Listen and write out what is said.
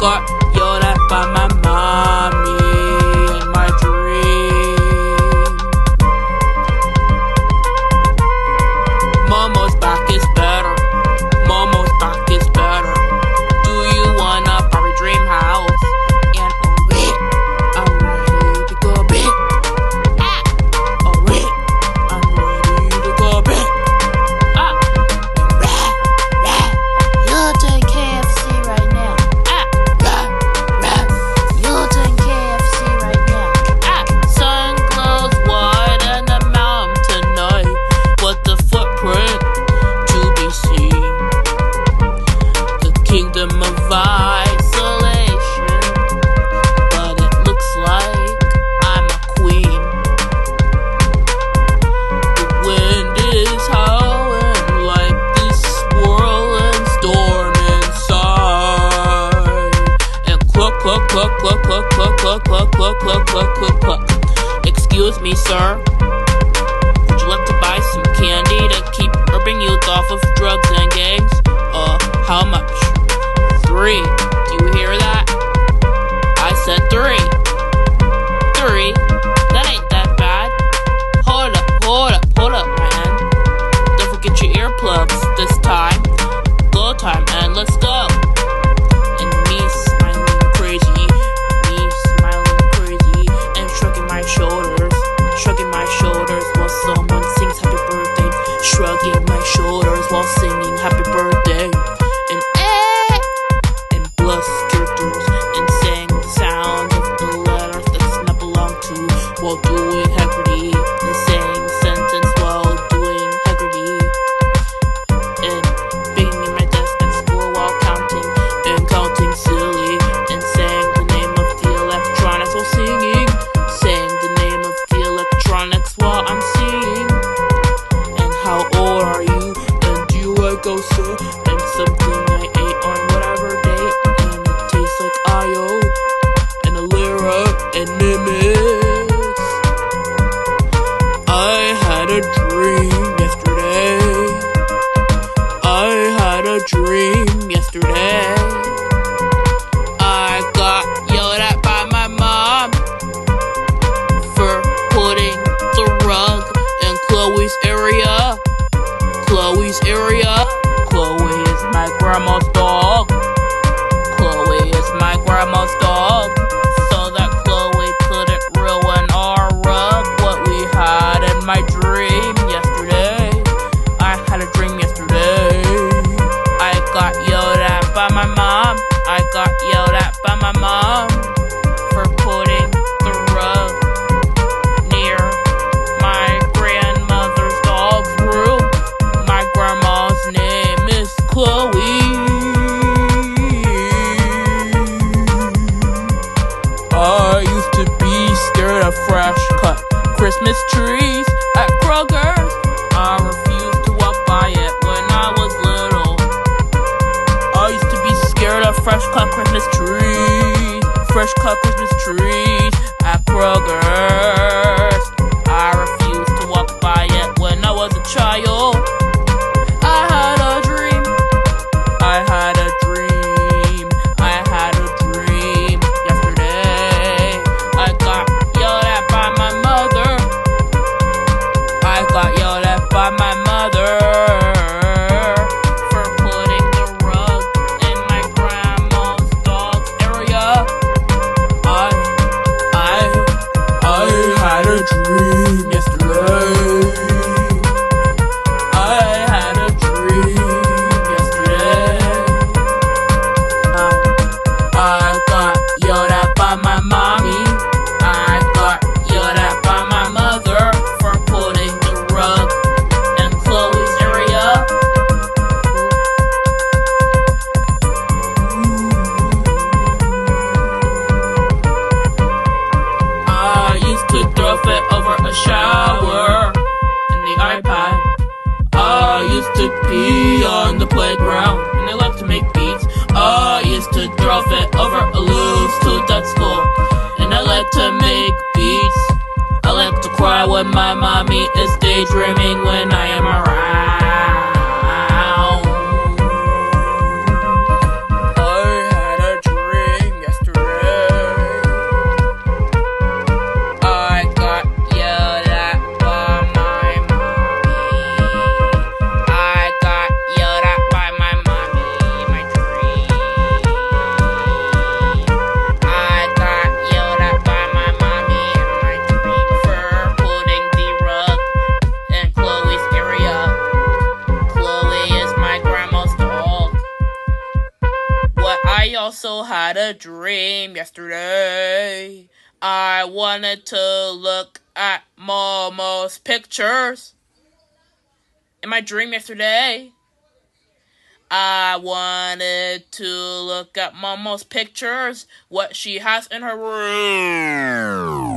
got isolation, but it looks like I'm a queen. The wind is howling like this swirling storm inside. And cluck, cluck, cluck, cluck, cluck, cluck, cluck, cluck, cluck, cluck, cluck. Excuse me, sir. Would you like to buy some candy to keep urban youth off of drugs and gangs? Uh, how much? free. dream yesterday. I got yelled at by my mom for putting the rug in Chloe's area. Chloe's area. Chloe is my grandma's fresh cut. Christmas trees at Kroger. I refused to walk by it when I was little. I used to be scared of fresh cut Christmas trees. Fresh cut Christmas trees at Kroger. pee on the playground, and I love to make beats. I used to drop it over a loose to that school, and I like to make beats. I like to cry when my mommy is daydreaming when I am around. Also had a dream yesterday. I wanted to look at Momo's pictures. In my dream yesterday, I wanted to look at Momo's pictures, what she has in her room.